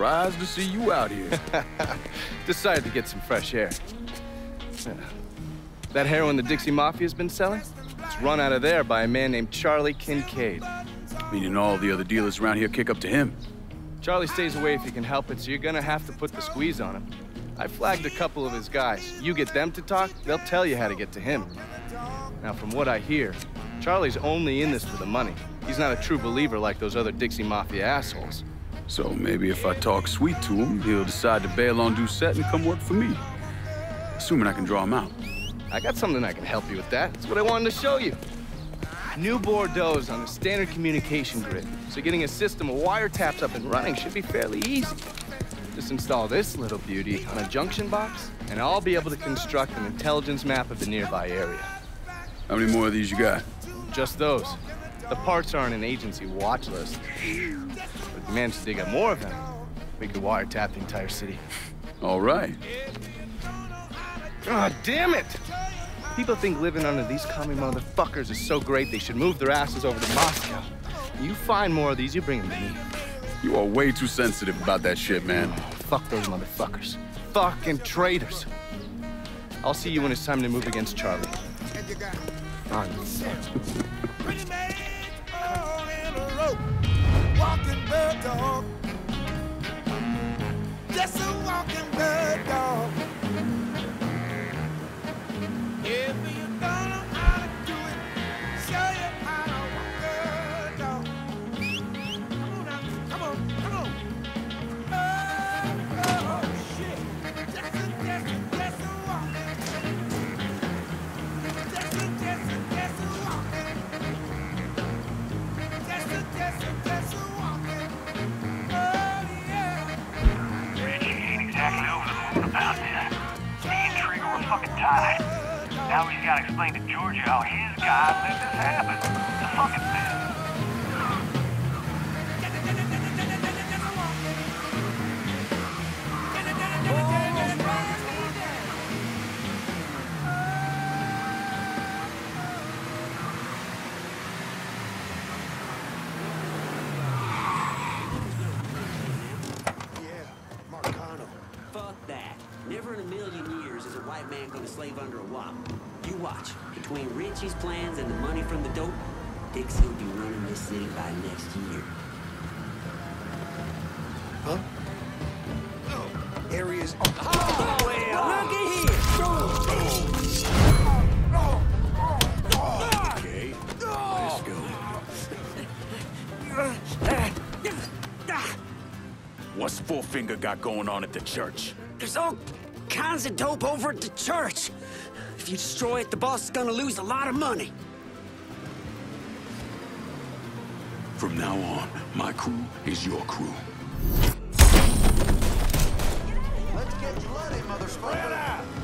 Surprised to see you out here. Decided to get some fresh air. Yeah. That heroin the Dixie Mafia's been selling? It's run out of there by a man named Charlie Kincaid. Meaning all the other dealers around here kick up to him. Charlie stays away if he can help it, so you're gonna have to put the squeeze on him. I flagged a couple of his guys. You get them to talk, they'll tell you how to get to him. Now, from what I hear, Charlie's only in this for the money. He's not a true believer like those other Dixie Mafia assholes. So maybe if I talk sweet to him, he'll decide to bail on Doucette and come work for me. Assuming I can draw him out. I got something I can help you with that. That's what I wanted to show you. New Bordeaux's on the standard communication grid, so getting a system of wiretaps up and running should be fairly easy. Just install this little beauty on a junction box, and I'll be able to construct an intelligence map of the nearby area. How many more of these you got? Just those. The parts are on an agency watch list. But if we manage to dig up more of them, we could wiretap the entire city. All right. God damn it! People think living under these commie motherfuckers is so great they should move their asses over to Moscow. You find more of these, you bring them to me. You are way too sensitive about that shit, man. Oh, fuck those motherfuckers. Fucking traitors. I'll see you when it's time to move against Charlie. On. bird dog. Just a walking bird dog. If you don't fucking tied. Now he's gotta explain to Georgia how his guy let this happen. A fucking mess. Between Richie's plans and the money from the dope, Dixie will be running this city by next year. Huh? Oh, areas. Oh, oh well, look at here! Okay. Let's go. What's Four Finger got going on at the church? There's all kinds of dope over at the church. If you destroy it, the boss is gonna lose a lot of money. From now on, my crew is your crew. Let's get bloody, motherfucker.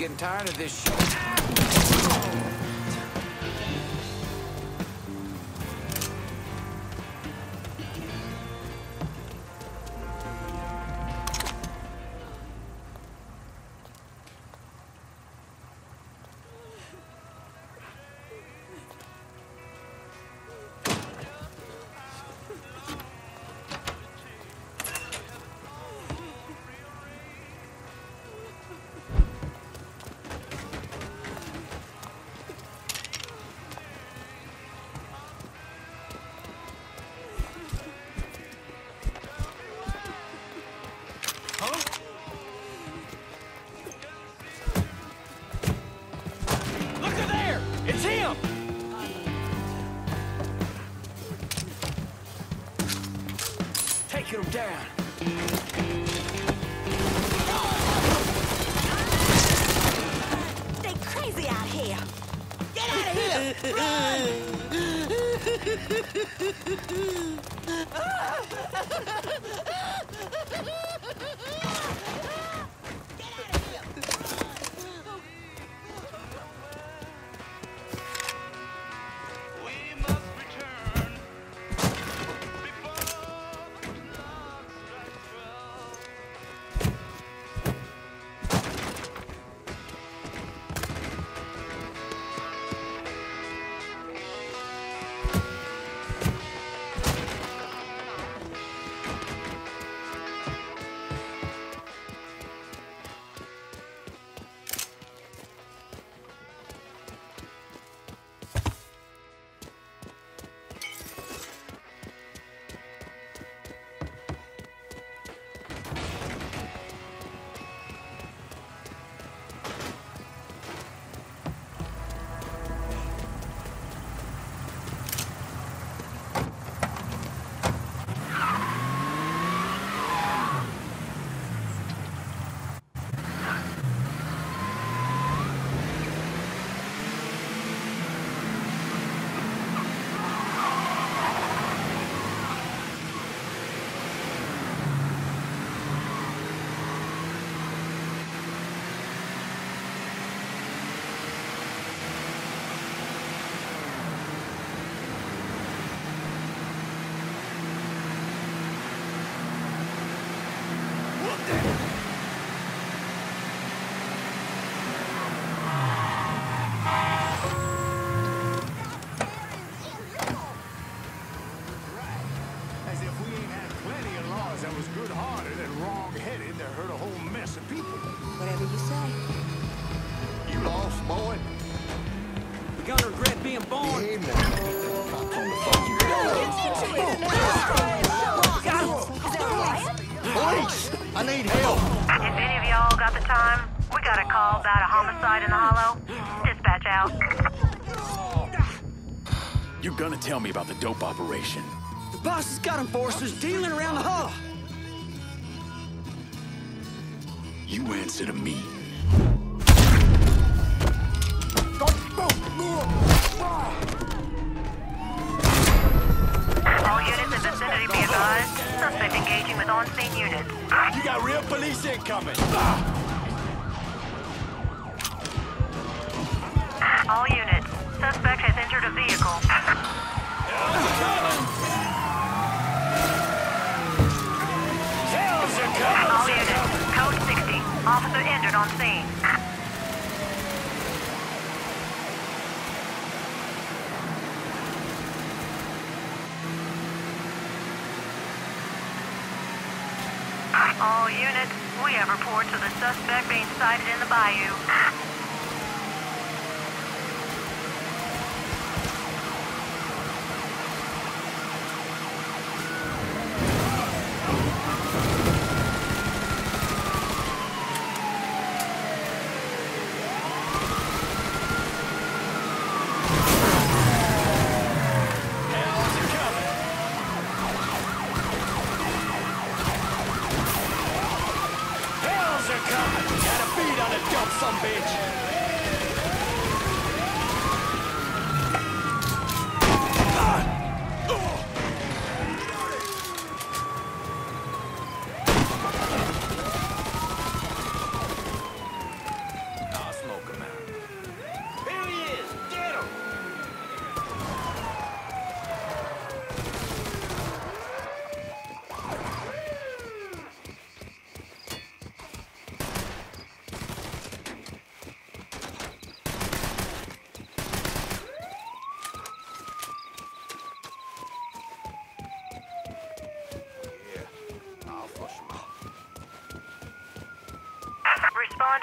Getting tired of this shit. Got a call about a homicide in the hollow. Dispatch out. You're gonna tell me about the dope operation. The boss has got enforcers dealing around the hollow. You answer to me. All units in vicinity be advised. Suspect engaging with on-scene units. You got real police incoming! All units, we have reports of the suspect being sighted in the bayou. Hells are coming! Got a beat on a dump some bitch!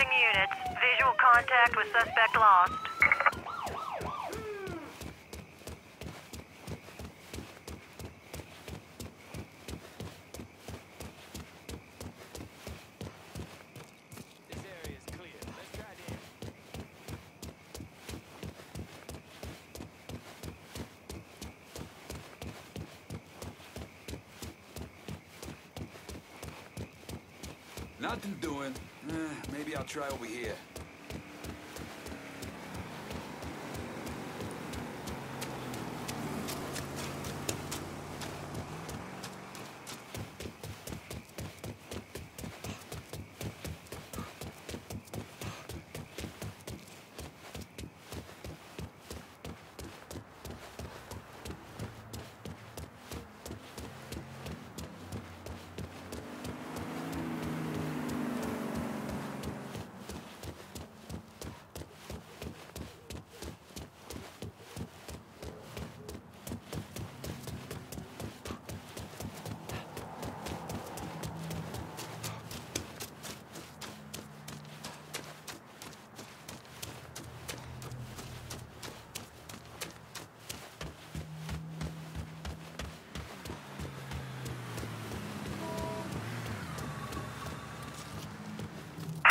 Units. Visual contact with suspect lost. Nothing doing. Eh, maybe I'll try over here.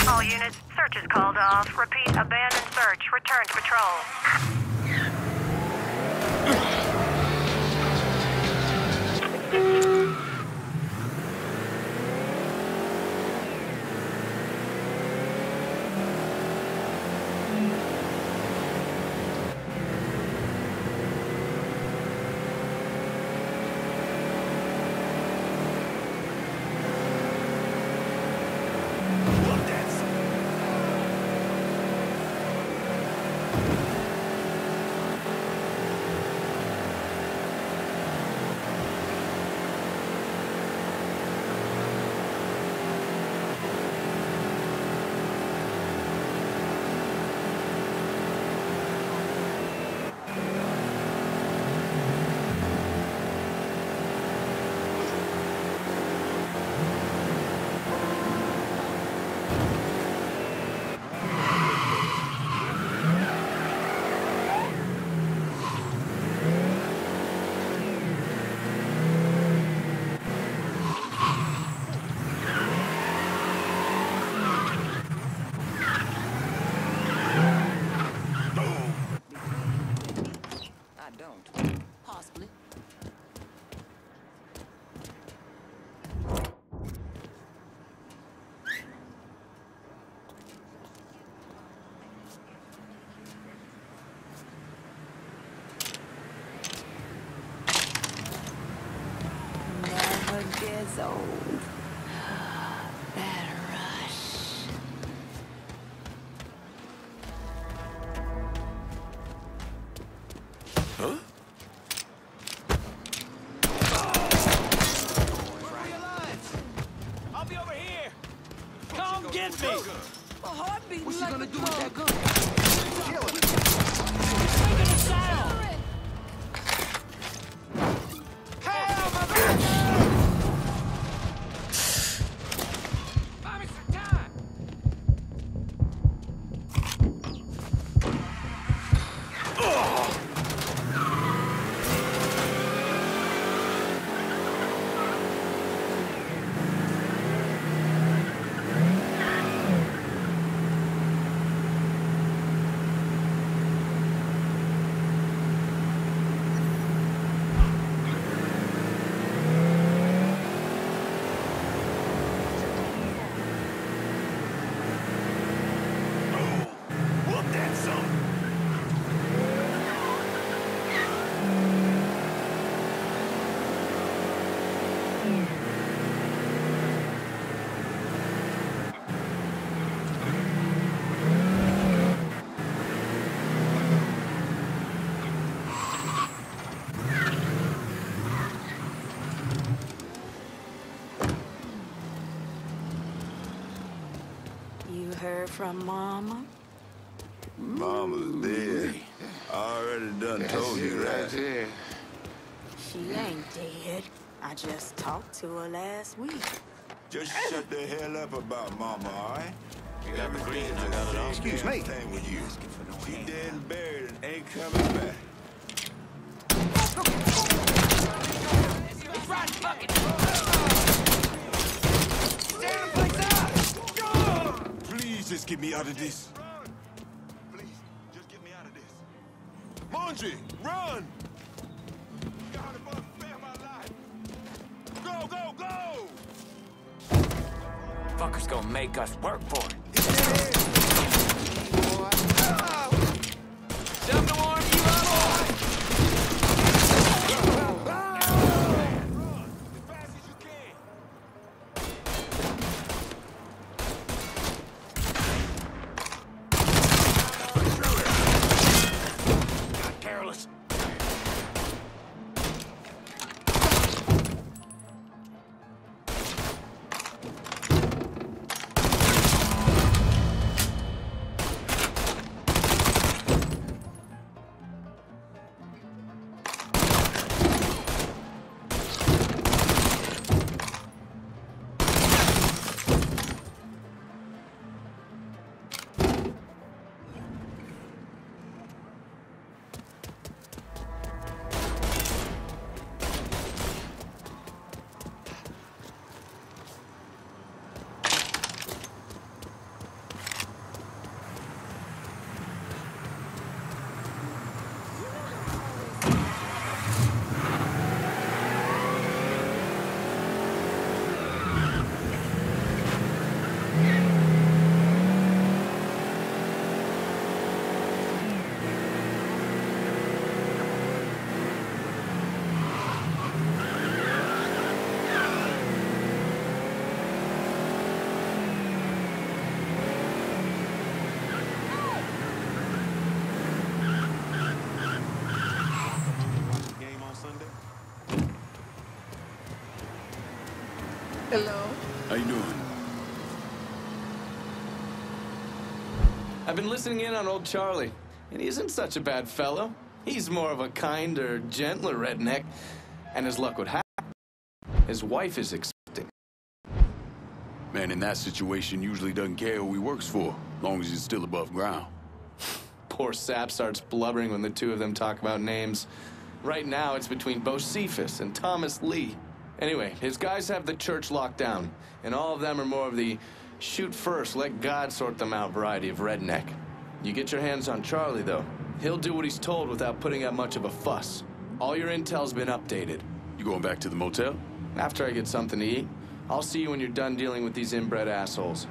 All units, search is called off. Repeat, abandoned search. Return to patrol. You from Mama? Mama's dead. I already done told you that. She ain't dead. I just talked to her last week. Just shut the hell up about Mama, all right? Got the green, I got it all. Excuse me. with you. He dead and buried and ain't coming back. He's right fucking. Tear the place up! Please just get me out of this. Please, just get me out of this. Mondry, run! God, if I spare my life. Go, go, go! Fucker's gonna make us work for it. Something to warm you up Hello. How you doing? I've been listening in on old Charlie, and he isn't such a bad fellow. He's more of a kinder, gentler redneck, and as luck would have, his wife is expecting. Man in that situation usually doesn't care who he works for, long as he's still above ground. Poor Sap starts blubbering when the two of them talk about names. Right now, it's between Bocephus and Thomas Lee. Anyway, his guys have the church locked down, and all of them are more of the shoot first, let God sort them out variety of redneck. You get your hands on Charlie, though. He'll do what he's told without putting up much of a fuss. All your intel's been updated. You going back to the motel? After I get something to eat, I'll see you when you're done dealing with these inbred assholes.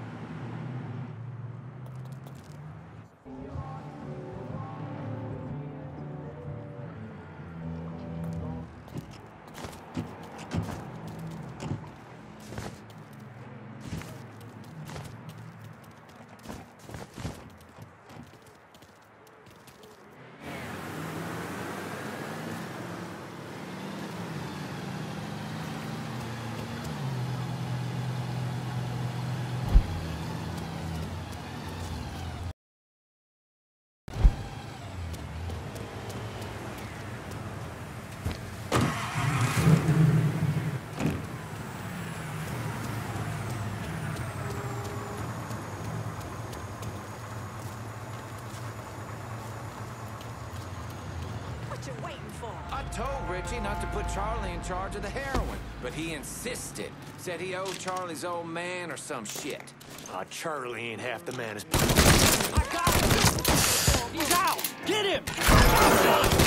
Told Richie not to put Charlie in charge of the heroin, but he insisted. Said he owed Charlie's old man or some shit. Ah, Charlie ain't half the man as... I got him! He's out! Get him!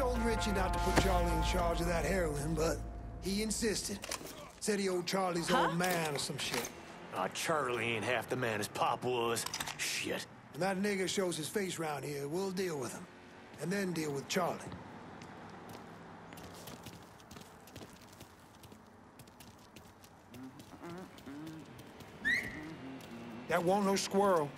Told Richie not to put Charlie in charge of that heroin, but he insisted. Said he owed Charlie's old man or some shit. Aw, Charlie ain't half the man his pop was. Shit. When that nigga shows his face round here, we'll deal with him. And then deal with Charlie. That won't no squirrel.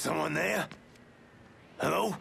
Someone there? Hello?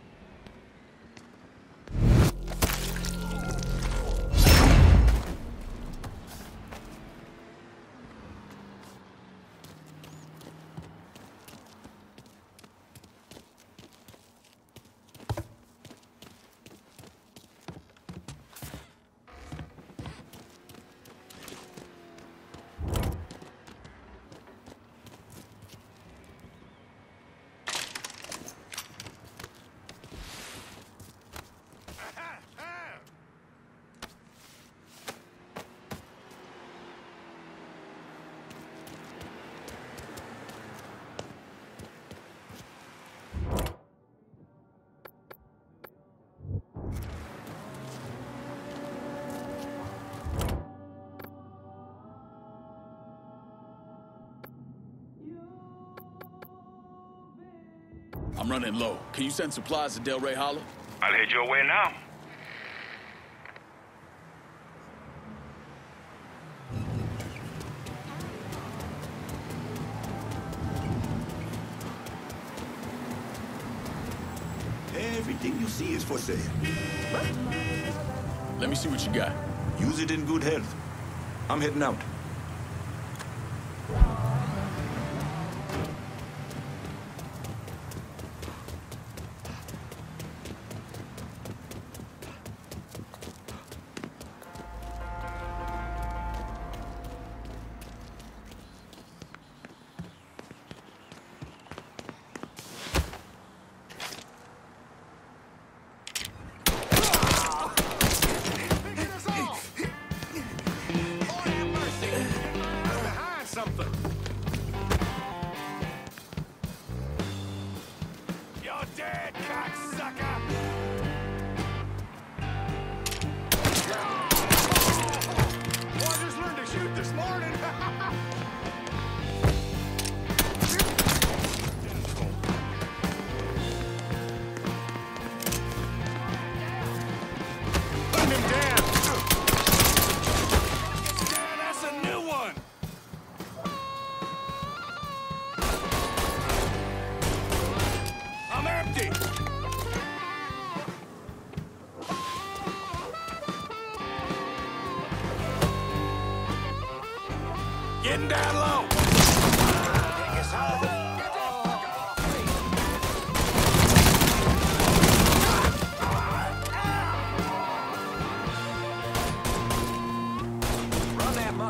I'm running low. Can you send supplies to Delray Hollow? I'll head your way now. Everything you see is for sale. Let me see what you got. Use it in good health. I'm heading out.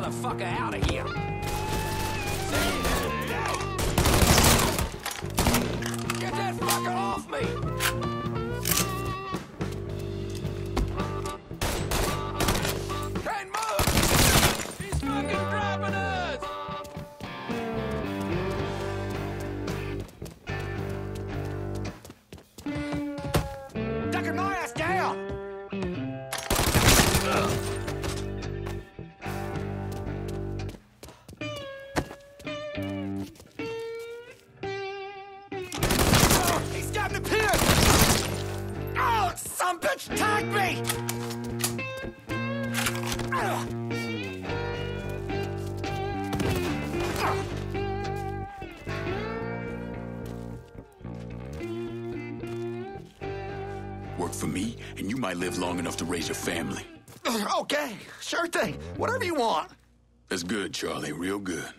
Motherfucker out of here. Get might live long enough to raise a family. Okay, sure thing. Whatever you want. That's good, Charlie. Real good.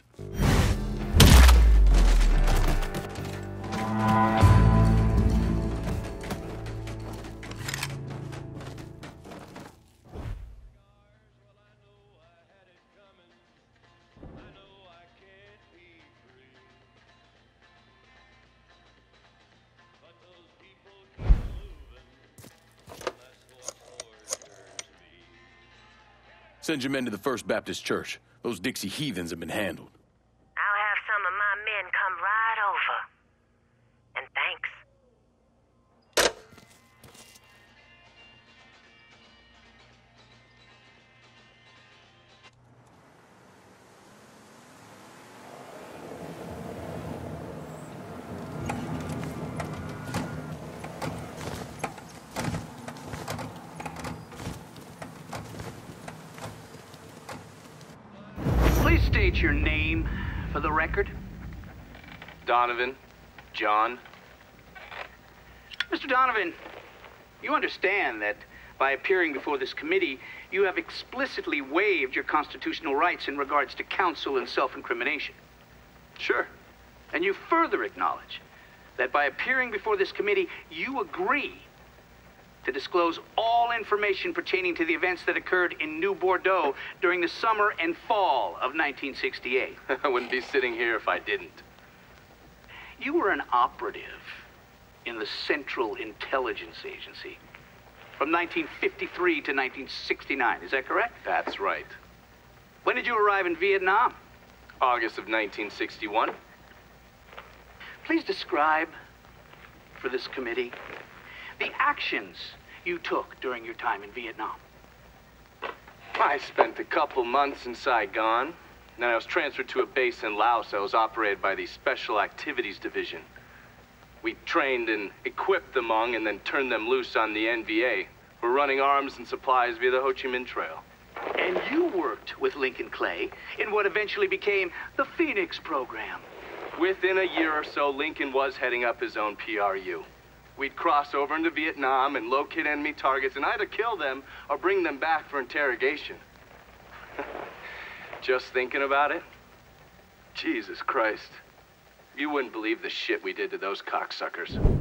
Send your men to the First Baptist Church. Those Dixie heathens have been handled. Please state your name for the record. Donovan, John. Mr. Donovan, you understand that by appearing before this committee, you have explicitly waived your constitutional rights in regards to counsel and self incrimination. Sure. And you further acknowledge that by appearing before this committee, you agree to disclose all information pertaining to the events that occurred in New Bordeaux during the summer and fall of 1968. I wouldn't be sitting here if I didn't. You were an operative in the Central Intelligence Agency from 1953 to 1969. Is that correct? That's right. When did you arrive in Vietnam? August of 1961. Please describe for this committee the actions you took during your time in Vietnam. I spent a couple months in Saigon. Then I was transferred to a base in Laos that was operated by the Special Activities Division. We trained and equipped the Hmong and then turned them loose on the NVA. We're running arms and supplies via the Ho Chi Minh Trail. And you worked with Lincoln Clay in what eventually became the Phoenix program. Within a year or so, Lincoln was heading up his own PRU. We'd cross over into Vietnam and locate enemy targets and either kill them or bring them back for interrogation. Just thinking about it? Jesus Christ. You wouldn't believe the shit we did to those cocksuckers.